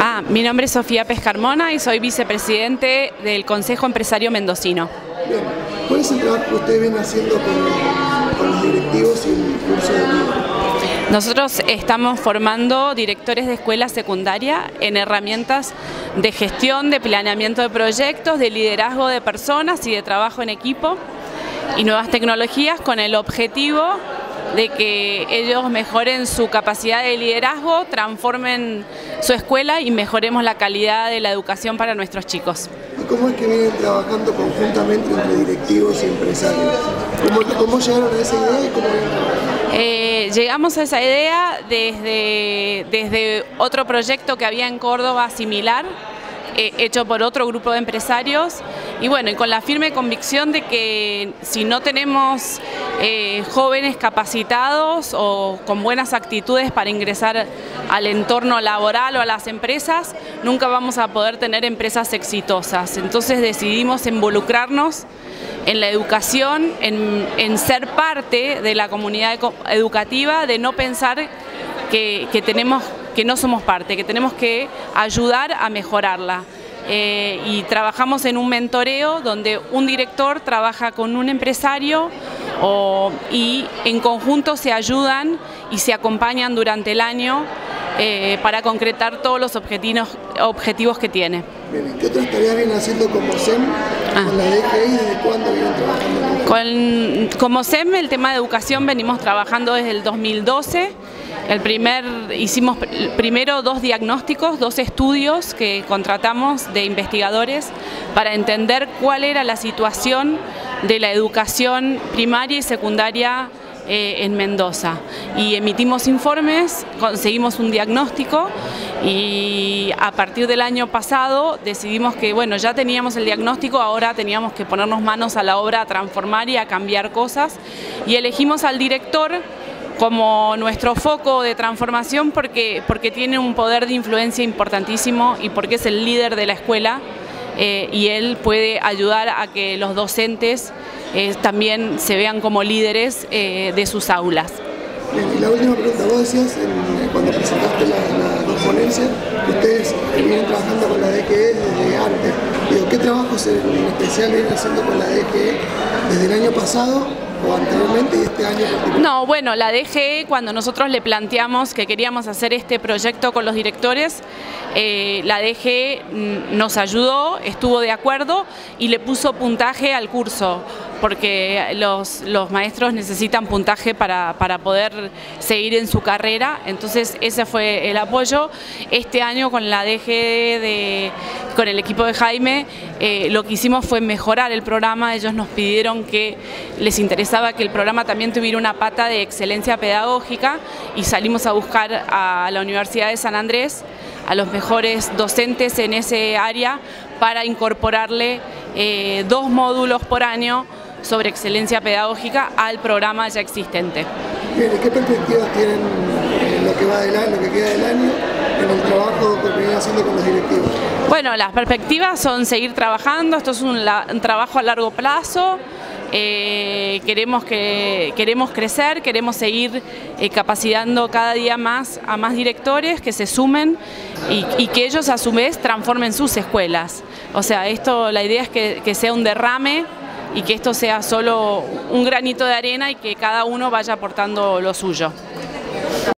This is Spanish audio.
Ah, mi nombre es Sofía Pescarmona y soy vicepresidente del Consejo Empresario Mendocino. Bien, ¿cuál es el trabajo que ustedes vienen haciendo con, con los directivos y el curso de líder? Nosotros estamos formando directores de escuela secundaria en herramientas de gestión, de planeamiento de proyectos, de liderazgo de personas y de trabajo en equipo y nuevas tecnologías con el objetivo de que ellos mejoren su capacidad de liderazgo, transformen su escuela y mejoremos la calidad de la educación para nuestros chicos. ¿Y cómo es que vienen trabajando conjuntamente entre directivos y empresarios? ¿Cómo, cómo llegaron a esa idea y cómo? Eh, llegamos a esa idea desde, desde otro proyecto que había en Córdoba similar, eh, hecho por otro grupo de empresarios y bueno, y con la firme convicción de que si no tenemos eh, jóvenes capacitados o con buenas actitudes para ingresar al entorno laboral o a las empresas, nunca vamos a poder tener empresas exitosas. Entonces decidimos involucrarnos en la educación, en, ser parte de la comunidad educativa, de no pensar que, que tenemos que no somos parte, que tenemos que ayudar a mejorarla. Eh, y trabajamos en un mentoreo donde un director trabaja con un empresario o, y en conjunto se ayudan y se acompañan durante el año eh, para concretar todos los objetivos, objetivos que tiene. Bien, ¿Qué otras tareas vienen haciendo como SEM, Ah. con la DGI, desde cuándo vienen trabajando con como SEM, el tema de educación venimos trabajando desde el 2012. El primer, hicimos pr- primero dos diagnósticos, dos estudios que contratamos de investigadores para entender cuál era la situación de la educación primaria y secundaria eh, en Mendoza. Y emitimos informes, conseguimos un diagnóstico y a partir del año pasado decidimos que, bueno, ya teníamos el diagnóstico, ahora teníamos que ponernos manos a la obra, a transformar y a cambiar cosas. Y elegimos al director como nuestro foco de transformación porque, porque tiene un poder de influencia importantísimo y porque es el líder de la escuela eh, y él puede ayudar a que los docentes eh, también se vean como líderes eh, de sus aulas. Y la última pregunta, vos decías cuando presentaste la, la, la ponencia que ustedes vienen trabajando con la DGE desde antes. Digo, ¿qué trabajos en especial vienen haciendo con la DGE desde el año pasado o anteriormente y este año? No, bueno, la DGE cuando nosotros le planteamos que queríamos hacer este proyecto con los directores, eh, la DGE mm, nos ayudó, estuvo de acuerdo y le puso puntaje al curso, porque los, maestros necesitan puntaje para, poder seguir en su carrera, entonces ese fue el apoyo. Este año con la DGE, de, con el equipo de Jaime, eh, lo que hicimos fue mejorar el programa, ellos nos pidieron que les interesaba que el programa también tuviera una pata de excelencia pedagógica y salimos a buscar a la Universidad de San Andrés a los mejores docentes en ese área para incorporarle eh, dos módulos por año sobre excelencia pedagógica al programa ya existente. Bien, ¿y ¿qué perspectivas tienen en lo que va del año, lo que queda del año, en el trabajo que vienen haciendo con los directivos? Bueno, las perspectivas son seguir trabajando, esto es un, la- un trabajo a largo plazo, eh, queremos, que, queremos crecer, queremos seguir eh, capacitando cada día más a más directores que se sumen y, y que ellos a su vez transformen sus escuelas. O sea, esto, la idea es que, que sea un derrame y que esto sea solo un granito de arena y que cada uno vaya aportando lo suyo.